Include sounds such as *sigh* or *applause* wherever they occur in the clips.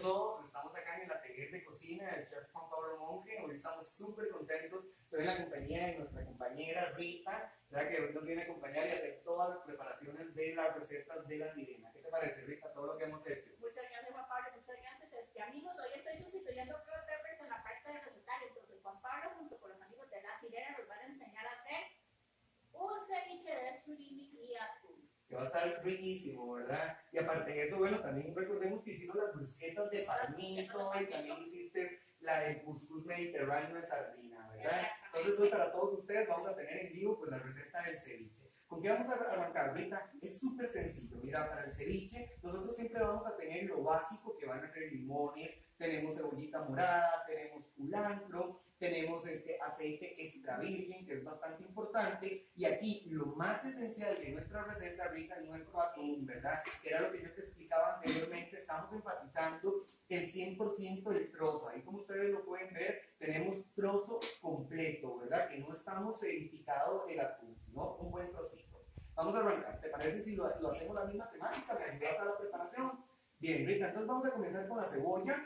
Bienvenidos todos, estamos acá en el atelier de cocina del chef Juan Pablo Monge. Hoy estamos súper contentos. Estoy en la compañía de nuestra compañera Rita, ya que hoy nos viene a acompañar y hacer todas las preparaciones de las recetas de la sirena. ¿Qué te parece, Rita, todo lo que hemos hecho? Muchas gracias, Juan Pablo. Muchas gracias. Este, amigos, hoy estoy sustituyendo a Claude Peppers en la parte de recetario. Entonces, Juan Pablo, junto con los amigos de la sirena, nos van a enseñar a hacer un ceviche de surimi y que va a estar riquísimo, ¿verdad? Y aparte de eso, bueno, también recordemos que hicimos las brusquetas de palmito y también hiciste la de cuscús mediterráneo de sardina, ¿verdad? Entonces hoy para todos ustedes vamos a tener en vivo pues la receta del ceviche. ¿Con qué vamos a arrancar ahorita? Es súper sencillo. Mira, para el ceviche nosotros siempre vamos a tener lo básico que van a ser limones, tenemos cebollita morada, tenemos culantro, tenemos este aceite extra virgen, que es bastante importante, y aquí lo más esencial de nuestra receta rica es nuestro atún, ¿verdad? Que era lo que yo te explicaba anteriormente, estamos enfatizando el 100% del trozo, ahí como ustedes lo pueden ver, tenemos trozo completo, ¿verdad? Que no estamos edificado el atún, sino un buen trocito. Vamos a arrancar, ¿te parece si lo, hacemos la misma temática? ¿Me ayudas a la preparación? Bien, Rita, entonces vamos a comenzar con la cebolla.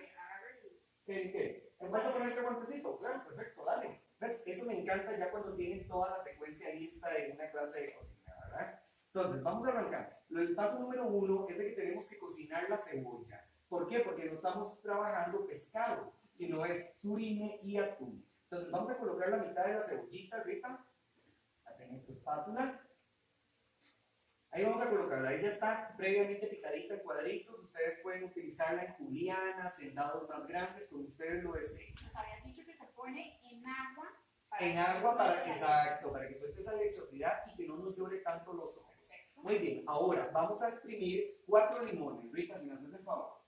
¿Qué? ¿Qué? ¿Vas a poner el guantecito? Claro, perfecto, dale. ¿Ves? Eso me encanta ya cuando tienen toda la secuencia lista de una clase de cocina, ¿verdad? Entonces, vamos a arrancar. El paso número uno es de que tenemos que cocinar la cebolla. ¿Por qué? Porque no estamos trabajando pescado, sino es surime y atún. Entonces, vamos a colocar la mitad de la cebollita, Rita. La tenés tu espátula. Ahí vamos a colocarla, ahí ya está previamente picadita en cuadritos, ustedes pueden utilizarla en julianas, en dados más grandes, como ustedes lo deseen. Nos habían dicho que se pone en agua. Para en agua para, exacto, para que suelte esa electricidad y que no nos llore tanto los ojos. Muy bien, ahora vamos a exprimir cuatro limones. Rita, si me haces el favor.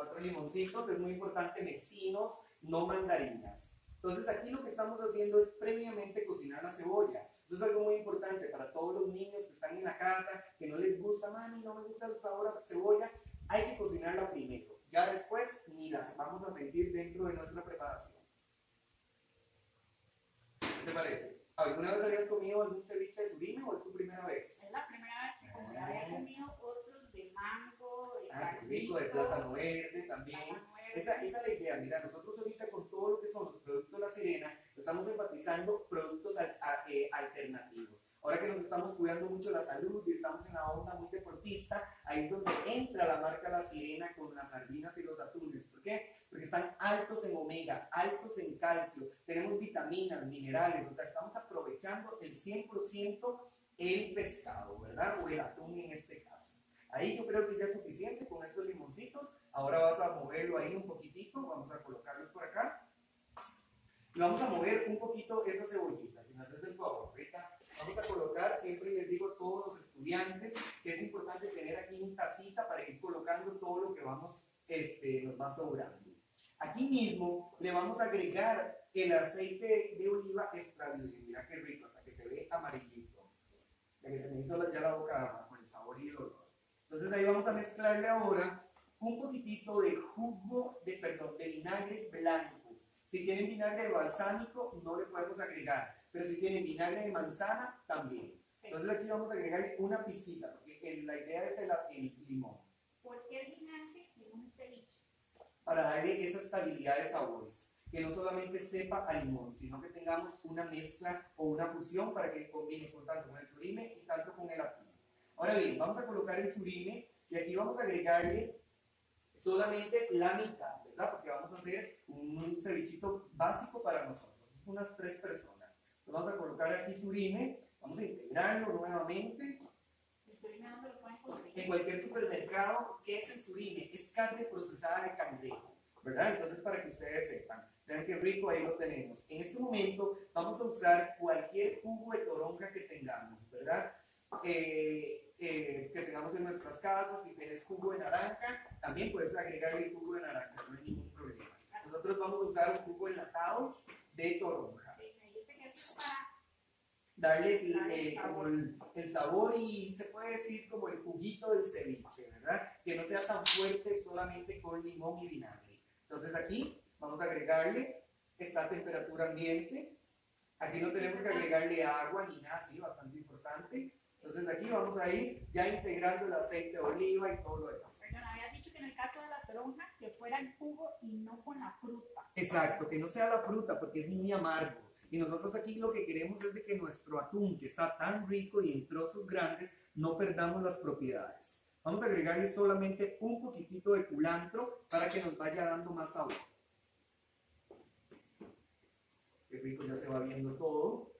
Cuatro limoncitos, es muy importante, vecinos, no mandarinas. Entonces aquí lo que estamos haciendo es previamente cocinar la cebolla. Eso es algo muy importante para todos los niños que están en la casa, que no les gusta, mami, no me gusta el sabor a cebolla. Hay que cocinarla primero. Ya después ni las vamos a sentir dentro de nuestra preparación. ¿Qué te parece? ¿Alguna vez habías comido algún ceviche de surime o es tu primera vez? Es la primera vez que como ya había comido otros de mango, de ah, rico, de plátano verde también. Esa, esa, es la idea, mira, nosotros ahorita con todo lo que son los productos de la sirena, estamos enfatizando productos eh, alternativos. Ahora que nos estamos cuidando mucho la salud y estamos en la onda muy deportista, ahí es donde entra la marca La Sirena con las sardinas y los atunes. ¿Por qué? Porque están altos en omega, altos en calcio, tenemos vitaminas, minerales, o sea, estamos aprovechando el 100% el pescado, ¿verdad? O el atún en este caso. Ahí yo creo que ya es suficiente con estos limoncitos. Ahora vas a moverlo ahí un poquitito, vamos a colocarlos por acá. Y vamos a mover un poquito esa cebollita, si me haces el favor, Rita. Vamos a colocar, siempre les digo a todos los estudiantes, que es importante tener aquí un tacita para ir colocando todo lo que vamos, este, nos va sobrando. Aquí mismo le vamos a agregar el aceite de oliva extra virgen. Mira qué rico, hasta que se ve amarillito. Ya que se me hizo ya la boca con el sabor y el olor. Entonces ahí vamos a mezclarle ahora un poquitito de jugo, de, perdón, de vinagre blanco. Si tienen vinagre balsámico, no le podemos agregar, pero si tienen vinagre de manzana, también. Entonces aquí vamos a agregarle una pizquita, porque la idea es el, el limón. ¿Por qué el vinagre y un ceviche? Para darle esa estabilidad de sabores que no solamente sepa a limón, sino que tengamos una mezcla o una fusión para que combine con tanto con el surime y tanto con el. Ahora bien, vamos a colocar el surime y aquí vamos a agregarle solamente la mitad, ¿verdad? Porque vamos a hacer un cevichito básico para nosotros, unas tres personas. Entonces vamos a colocar aquí surime, vamos a integrarlo nuevamente. ¿El surime dónde lo pueden conseguir? En cualquier supermercado, ¿qué es el surime? Es carne procesada de cangrejo, ¿verdad? Entonces para que ustedes sepan. Vean qué rico, ahí lo tenemos. En este momento vamos a usar cualquier jugo de toronja que tengamos, ¿verdad? Eh, eh, que tengamos en nuestras casas, si tienes jugo de naranja, también puedes agregarle el jugo de naranja, no hay ningún problema. Nosotros vamos a usar un jugo enlatado de toronja. Darle eh, como el, sabor y se puede decir como el juguito del ceviche, ¿verdad? Que no sea tan fuerte solamente con limón y vinagre. Entonces aquí vamos a agregarle esta temperatura ambiente. Aquí no tenemos que agregarle agua ni nada, sí, bastante importante. Entonces aquí vamos a ir ya integrando el aceite de oliva y todo lo demás. Perdón, habías dicho que en el caso de la toronja que fuera el jugo y no con la fruta. Exacto, que no sea la fruta porque es muy amargo. Y nosotros aquí lo que queremos es de que nuestro atún, que está tan rico y en trozos grandes, no perdamos las propiedades. Vamos a agregarle solamente un poquitito de culantro para que nos vaya dando más sabor. Qué rico, ya se va viendo todo.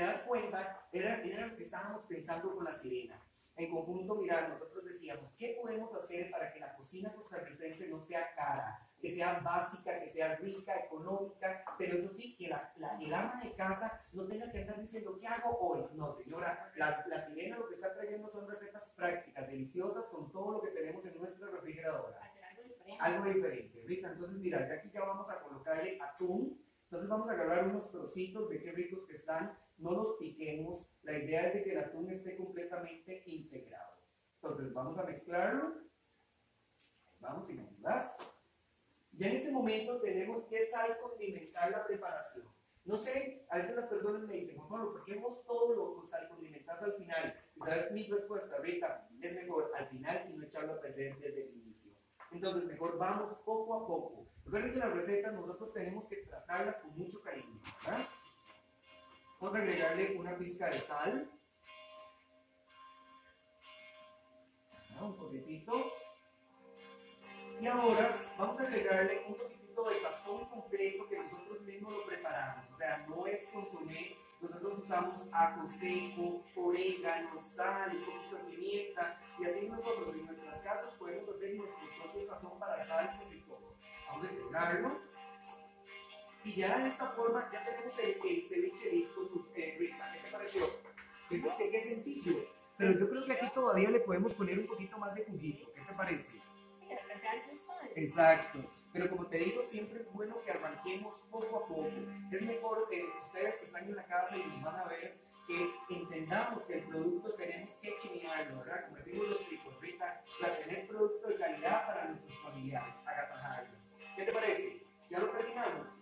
Te das cuenta, era, era lo que estábamos pensando con la sirena. En conjunto, mirar, nosotros decíamos, ¿qué podemos hacer para que la cocina costarricense no sea cara, que sea básica, que sea rica, económica, pero eso sí, que la, la, el ama de casa no tenga que andar diciendo, ¿qué hago hoy? No, señora, la, la sirena lo que está trayendo son recetas prácticas, deliciosas, con todo lo que tenemos en nuestra refrigeradora. Algo diferente. Rita. Entonces, mira, ya aquí ya vamos a colocarle atún. Entonces vamos a agarrar unos trocitos de qué ricos que están. No los piquemos. La idea es de que el atún esté completamente integrado. Entonces vamos a mezclarlo. Vamos, si me ayudas. Ya en este momento tenemos que sal condimentar la preparación. No sé, a veces las personas me dicen, bueno, ¿por qué vos todo lo sal condimentás al final? Y sabes mi respuesta, Rita, es mejor al final y no echarlo a perder desde el inicio. Entonces, mejor vamos poco a poco. Recuerden que las recetas nosotros tenemos que tratarlas con mucho cariño, ¿verdad? Vamos a agregarle una pizca de sal. ¿verdad? Un poquitito. Y ahora vamos a agregarle un poquitito de sazón completo que nosotros mismos lo preparamos. O sea, no es consomé. Nosotros usamos ajo seco, orégano, sal, un poquito de pimienta. Y así nosotros en nuestras casas podemos hacer nuestro propio sazón para salsas y todo. Vamos a agregarlo. Y ya de esta forma ya tenemos el, el ceviche listo, sus, eh, Rita. ¿Qué te pareció? Es que es sencillo. Pero yo creo que aquí todavía le podemos poner un poquito más de juguito. ¿Qué te parece? Sí, que sea el gusto Exacto. Pero como te digo, siempre es bueno que arranquemos poco a poco. Es mejor que ustedes que están en la casa y nos van a ver, que entendamos que el producto tenemos que chinearlo, ¿verdad? Como decimos los ticos, Rita, para tener producto de calidad para nuestros familiares, agasajarlos. ¿Qué te parece? ¿Ya lo terminamos?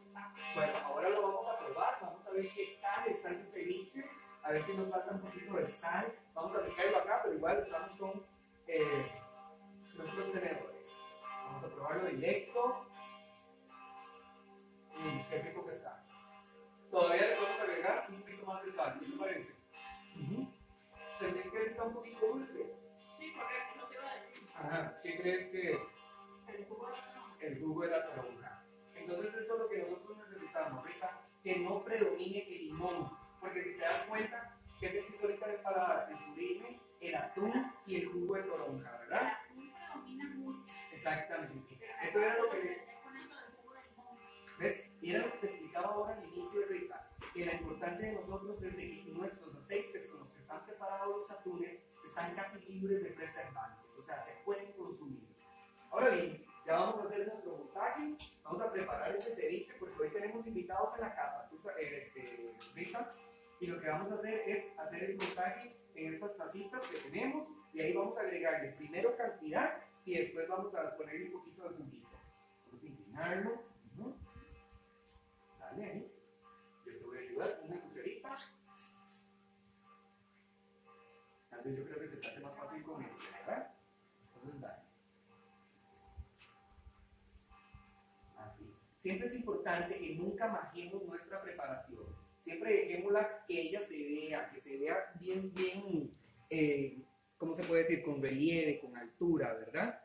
Bueno, ahora lo vamos a probar, vamos a ver qué tal está ese ceviche, a ver si nos falta un poquito de sal. Vamos a aplicarlo acá, pero igual estamos con eh, nuestros tenedores. Vamos a probarlo directo. Mmm, qué rico que está. Todavía le podemos agregar un poquito más de sal, ¿qué te parece? Ujú. ¿Sentís que está un poquito dulce? Sí, correcto, no te iba a decir. Ajá, ¿qué crees que es? El jugo de la el jugo de la toronja. Que no predomine el limón, porque si te das cuenta, que se puso ahorita en el paladar? El surime, el atún y el jugo de toronja, ¿verdad? La punta domina mucho. Exactamente. Eso era lo que. ¿ves? Y era lo que te explicaba ahora al inicio, Rita, que la importancia de nosotros es de que nuestros aceites con los que están preparados los atunes están casi libres de preservantes, o sea, se pueden consumir. Ahora bien, ya vamos a hacer nuestro montaje, vamos a preparar ese ceviche porque hoy tenemos invitados en la casa, eh, este, Rita, y lo que vamos a hacer es hacer el montaje en estas tacitas que tenemos y ahí vamos a agregarle primero cantidad y después vamos a ponerle un poquito de juguito. Vamos a inclinarlo. ujú. Dale ahí. Yo te voy a ayudar con una cucharita. Tal vez yo creo que se te hace más fácil con este, ¿verdad? Siempre es importante que nunca majemos nuestra preparación. Siempre dejémosla que ella se vea, que se vea bien, bien, eh, ¿cómo se puede decir? Con relieve, con altura, ¿verdad?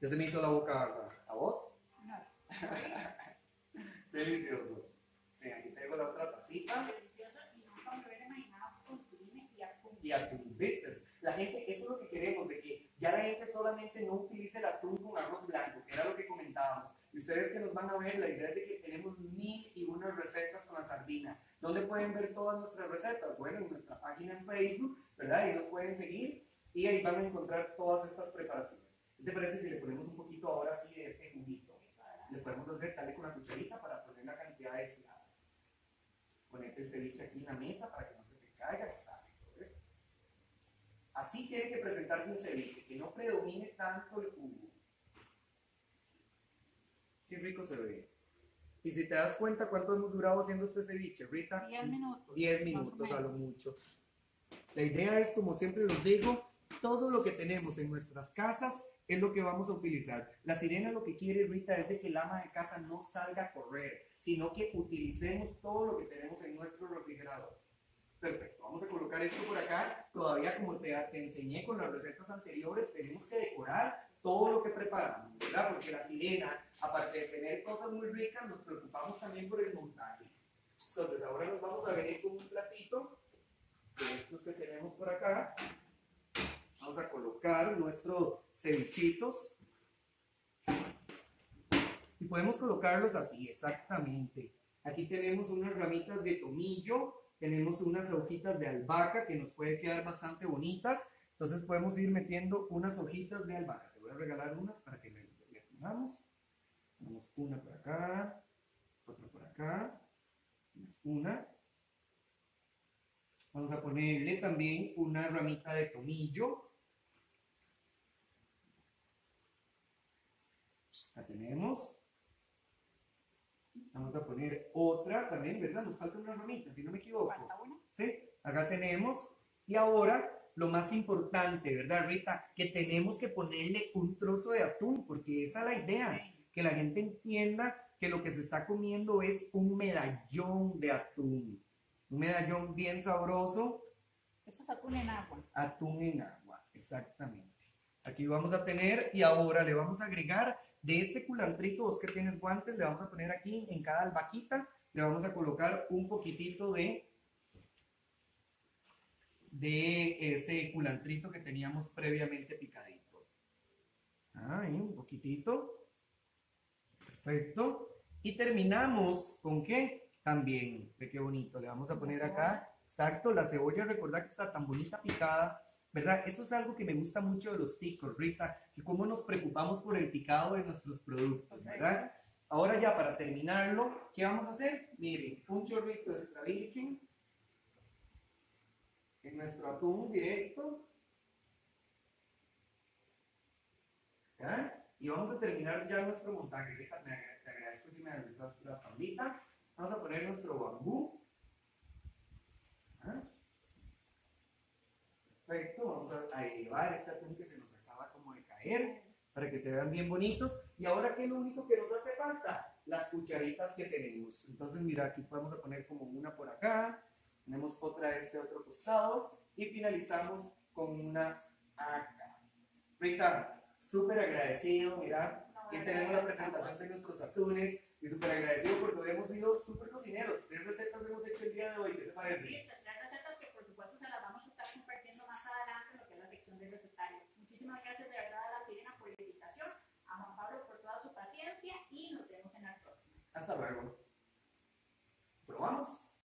Ya se me hizo la boca agua. ¿A vos? No. *laughs* Delicioso. Aquí tengo la otra tacita. Delicioso y nunca me hubiera imaginado consumir y atún. y atún. ¿Viste? La gente, eso es lo que queremos, de que ya la gente solamente no utilice el atún con arroz blanco, que era lo que comentábamos. Y ustedes que nos van a ver, la idea es de que tenemos mil y unas recetas con la sardina. ¿Dónde pueden ver todas nuestras recetas? Bueno, en nuestra página en Facebook, ¿verdad? Ahí nos pueden seguir y ahí van a encontrar todas estas preparaciones. ¿Qué te parece si le ponemos un poquito ahora sí de este juguito? Le podemos hacer tal con la cucharita para poner la cantidad deseada. Ponerte el ceviche aquí en la mesa para que no se te caiga y sale todo eso. Así tiene que presentarse un ceviche, que no predomine tanto el jugo. Qué rico se ve. Y si te das cuenta cuánto hemos durado haciendo este ceviche, Rita, 10 minutos. 10 minutos a lo mucho. La idea es, como siempre los digo, todo lo que tenemos en nuestras casas es lo que vamos a utilizar. La sirena lo que quiere, Rita, es de que el ama de casa no salga a correr, sino que utilicemos todo lo que tenemos en nuestro refrigerador. Perfecto, vamos a colocar esto por acá. Todavía como te, te enseñé con las recetas anteriores, tenemos que decorar todo lo que preparamos, ¿verdad? Porque la sirena, aparte de tener cosas muy ricas, nos preocupamos también por el montaje. Entonces ahora nos vamos a venir con un platito de estos que tenemos por acá. Vamos a colocar nuestros cevichitos. Y podemos colocarlos así, exactamente. Aquí tenemos unas ramitas de tomillo, tenemos unas hojitas de albahaca que nos puede quedar bastante bonitas. Entonces podemos ir metiendo unas hojitas de albahaca. Te voy a regalar unas para que le, le una por acá, otra por acá, una. Vamos a ponerle también una ramita de tomillo. La tenemos. Vamos a poner otra también, ¿verdad? Nos falta una ramita, si no me equivoco. ¿Falta una? ¿Sí? Acá tenemos. Y ahora, lo más importante, ¿verdad, Rita? Que tenemos que ponerle un trozo de atún, porque esa es la idea. Que la gente entienda que lo que se está comiendo es un medallón de atún. Un medallón bien sabroso. Eso es atún en agua. Atún en agua, exactamente. Aquí vamos a tener, y ahora le vamos a agregar de este culantrito, vos que tienes guantes, le vamos a poner aquí en cada albaquita, le vamos a colocar un poquitito de de ese culantrito que teníamos previamente picadito. Ahí, un poquitito. Perfecto. Y terminamos con qué? También, ve qué bonito. Le vamos a poner acá, exacto, la cebolla, recordad que está tan bonita picada, ¿verdad? Eso es algo que me gusta mucho de los ticos, Rita, que cómo nos preocupamos por el picado de nuestros productos, ¿verdad? Ahora ya para terminarlo, ¿qué vamos a hacer? Miren, un chorrito de extra virgen en nuestro atún directo. ¿Ya? Y vamos a terminar ya nuestro montaje. Rita, me agra- te agradezco si me haces la, la tablita. Vamos a poner nuestro bambú. ¿Ya? Perfecto, vamos a, a elevar este atún que se nos acaba para que se vean bien bonitos. Y ahora, ¿qué es lo único que nos hace falta? Las cucharitas que tenemos. Entonces, mira, aquí a poner como una por acá, tenemos otra de este otro costado y finalizamos con una acá. Rita, súper agradecido, mira, bueno, tenemos la presentación de nuestros atunes y súper agradecido porque hemos sido súper cocineros. Tres recetas hemos hecho el día de hoy, ¿qué te parece? Listo, tres recetas que por supuesto se las vamos a estar compartiendo más adelante en lo que es la sección de recetario. Muchísimas gracias de verdad Hasta luego. ¿Probamos?